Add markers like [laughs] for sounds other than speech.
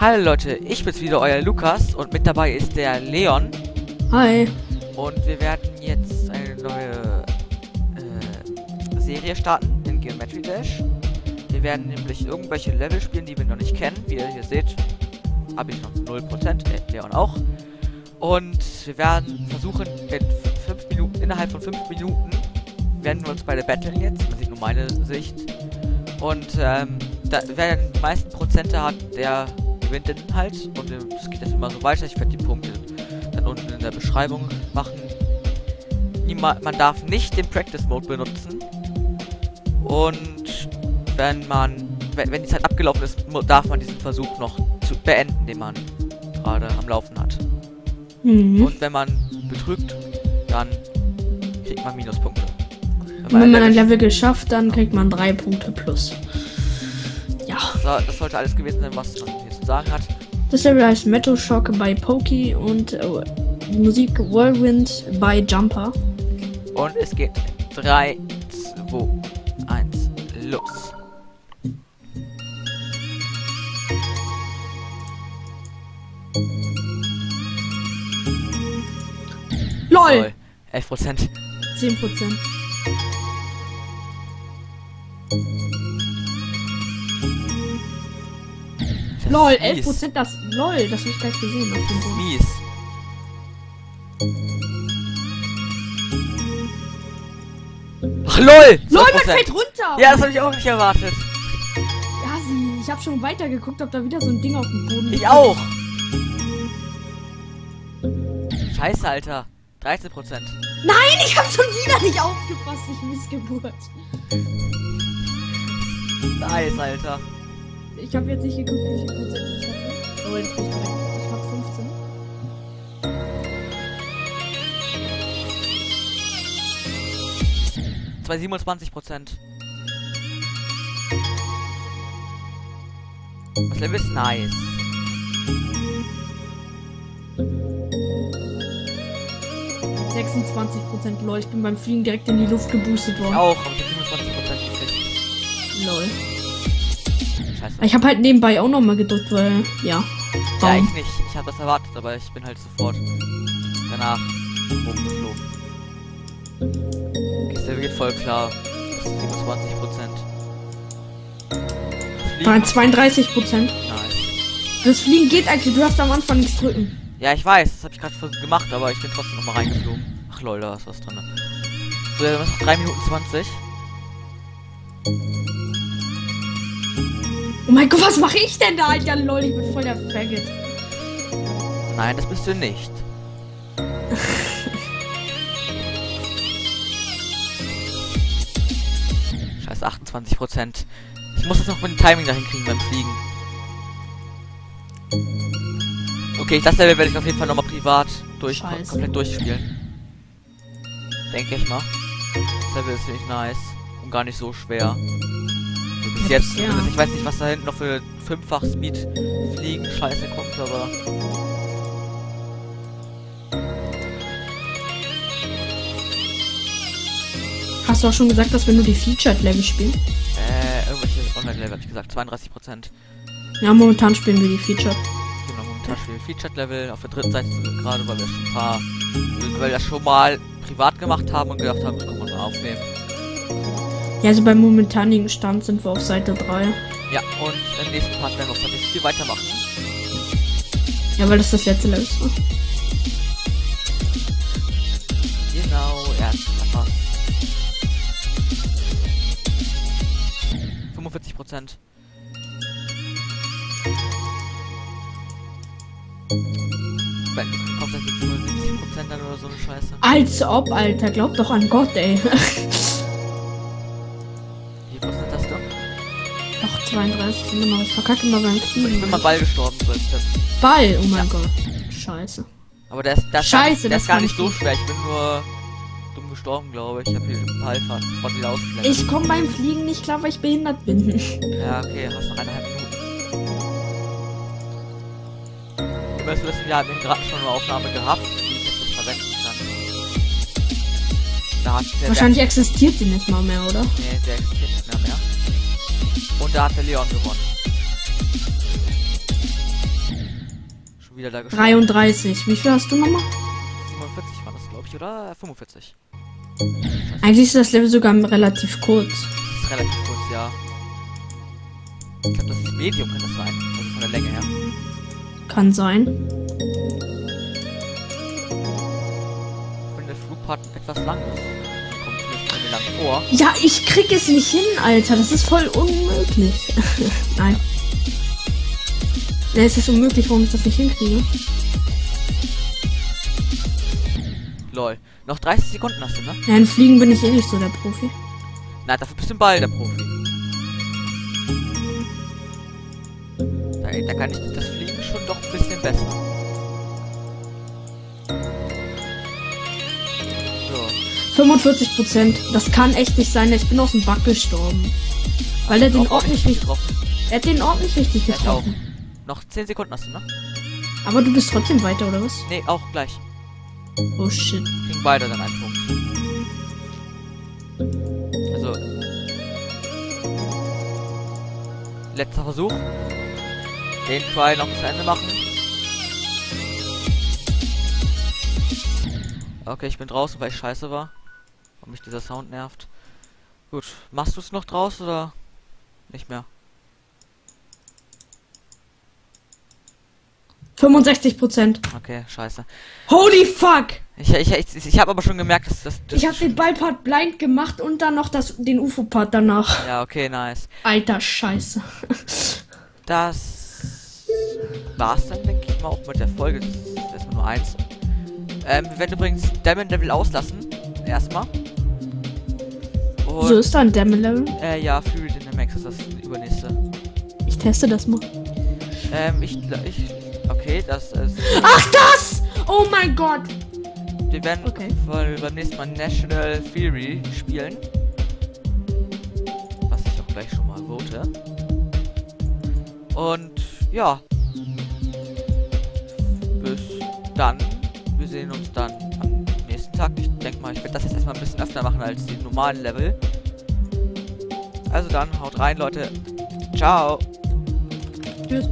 Hallo Leute, ich bin's wieder, euer Lukas und mit dabei ist der Leon Hi. und wir werden jetzt eine neue äh, Serie starten in Geometry Dash. Wir werden nämlich irgendwelche Level spielen, die wir noch nicht kennen. Wie ihr hier seht, habe ich noch 0%, äh, Leon auch. Und wir werden versuchen, in fünf Minuten, innerhalb von 5 Minuten werden wir uns beide battlen jetzt. Man sieht nur meine Sicht. Und ähm, da, wer die meisten Prozente hat, der gewinnt den halt. Und es geht jetzt immer so weiter. Ich werde die Punkte dann unten in der Beschreibung machen. Niema man darf nicht den Practice Mode benutzen. Und wenn man, wenn, wenn die Zeit abgelaufen ist, darf man diesen Versuch noch zu beenden, den man gerade am Laufen hat. Mhm. Und wenn man betrügt, dann kriegt man Minuspunkte. Und wenn man ein Level- geschafft, dann kriegt man drei Punkte plus. Ja. So, das sollte alles gewesen sein, was man sagen hat. Das Level heißt Metal Shock bei Pokey und äh, die Musik Whirlwind bei Jumper. Und es geht 3, 2, 1, los. LOL! Toll. 11 Prozent. 10%. LOL, 11% das. LOL, das hab ich gleich gesehen auf dem. Mies. Ach, LOL! LOL, 12%. man fällt runter! Ja, das habe ich auch nicht erwartet. Ja, sie, ich habe schon weiter geguckt, ob da wieder so ein Ding auf dem Boden Ich auch. Scheiße, Alter. 13 Prozent. Nein, ich habe schon wieder nicht aufgepasst, ich Missgeburt. Nice, Alter. Ich habe jetzt nicht geguckt, wie viel Prozent ich hatte. Oh, bin ich direkt. Ich hab 15. Zwei 27 Prozent. Das Level ist nice. Ich 26% lol. Ich bin beim Fliegen direkt in die Luft geboostet Ich worden. auch, aber ich hab 27 Prozent gekriegt. Lol. Ich habe halt nebenbei auch nochmal gedrückt, weil, ja. Ja, Baum. ich nicht. Ich habe das erwartet, aber ich bin halt sofort danach rumgeflogen. Okay, Level geht voll klar. Das ist 27 Prozent. Bei 32%. Nice. Das Fliegen geht eigentlich, du darfst am Anfang nichts drücken. Ja, ich weiß, das habe ich gerade gemacht, aber ich bin trotzdem nochmal reingeflogen. Ach lol, da ist was drin. So, wir haben noch 3 Minuten 20. Oh mein Gott, was mache ich denn da, Alter? Lol, ich bin voll der Faggot. Nein, das bist du nicht. [laughs] Scheiße, 28 Prozent. Ich muss das noch mit dem Timing dahin kriegen beim Fliegen. Okay, das Level werde ich auf jeden Fall nochmal privat durch Scheiße. komplett durchspielen. Denke ich mal. Das Level ist ziemlich nice und gar nicht so schwer. Bis jetzt ja. zumindest. Ich weiß nicht, was da hinten noch für fünffach Speed fliegen Scheiße kommt, aber. Hast du auch schon gesagt, dass wir nur die Featured-Level spielen? Äh, irgendwelche Online-Level hab ich gesagt. 32 Prozent. Ja, momentan spielen wir die Featured. Genau, momentan spielen wir Featured-Level. Auf der dritten Seite sind wir gerade, weil wir schon ein paar, weil wir das schon mal privat gemacht haben und gedacht haben, das können wir mal aufnehmen. Ja, also beim momentanigen Stand sind wir auf Seite 3. Ja, und im nächsten Part werden wir auf Seite 4 weitermachen. Ja, weil das das letzte Level ist. ne? Genau, erst einfach. 45 Prozent. Du kaufst jetzt 75 Prozent dann oder so eine Scheiße. Als ob, Alter. Glaub doch an Gott, ey. [laughs] 32 sind noch. Ich verkacke immer beim Ich bin Fliegen. mal Ball gestorben, so ist das. Ball, oh mein Gott. Scheiße. Aber der ist, der ist Scheiße, gar das ist gar nicht ich so schwer. Ich bin nur dumm gestorben, glaube ich. Ich habe hier den Ball fast sofort wieder ausgeblendet. Ich komme beim Fliegen nicht klar, weil ich behindert bin. [laughs] Ja, okay, hast noch eineinhalb Minuten. Du wirst wissen, wir haben eben gerade schon eine Aufnahme gehabt, Da hat der, Wahrscheinlich existiert sie nicht mal mehr, oder? Der, nee, der existiert nicht mehr, mehr. Und da hat der Leon gewonnen. wieder da gestorben. 33. Wie viel hast du nochmal? 47 war das, glaube ich, oder? 45. Eigentlich ist das Level sogar relativ kurz. Das ist relativ kurz, ja. Ich glaube, das ist Medium, kann das sein. Also von der Länge her. Kann sein. Flugpart etwas lang. Ja, ich krieg es nicht hin, Alter. Das ist voll unmöglich. [laughs] Nein. Ja, es ist unmöglich, warum ich das nicht hinkriege. Lol. Noch 30 Sekunden hast du, ne? Ja, in Fliegen bin ich eh nicht so der Profi. Na, dafür bist du im Ball der Profi. Da, da kann ich das Fliegen schon doch ein bisschen besser. 45 Prozent. Das kann echt nicht sein. Ich bin aus dem Bug gestorben. Weil er den Ort nicht richtig, getroffen. er hat den Ort nicht richtig getroffen. Noch 10 Sekunden hast du, ne? Aber du bist trotzdem weiter, oder was? Nee, auch gleich. Oh shit. Kriegen beide dann einen Punkt. Also. Letzter Versuch. Den Try noch zu Ende machen. Okay, ich bin draußen, weil ich scheiße war. Und mich dieser Sound nervt. Gut, machst du es noch draus oder nicht mehr? 65 Prozent. Okay, scheiße. Holy fuck! Ich, ich, ich, ich habe aber schon gemerkt, dass das. Ich habe den Ballpart blind gemacht und dann noch das, den UFO-Part danach. Ja, okay, nice. Alter Scheiße. Das war's dann, denke ich mal, auch mit der Folge. Das ist erstmal nur eins. Ähm, wir werden übrigens Diamond Level auslassen. Erstmal. Und, So ist da ein Demo-Level. äh, ja, Fury Dynamics ist das übernächste. Ich teste das mal. Ähm, ich, ich, okay, das ist, Ach, das! Oh mein Gott! wir werden Okay. beim nächsten Mal National Theory spielen. Was ich auch gleich schon mal vote. Und, ja. Bis dann. Wir sehen uns dann am nächsten Tag. Ich denke mal, ich werde das jetzt erstmal ein bisschen öfter machen als die normalen Level. Also dann, haut rein, Leute. Ciao. Tschüss.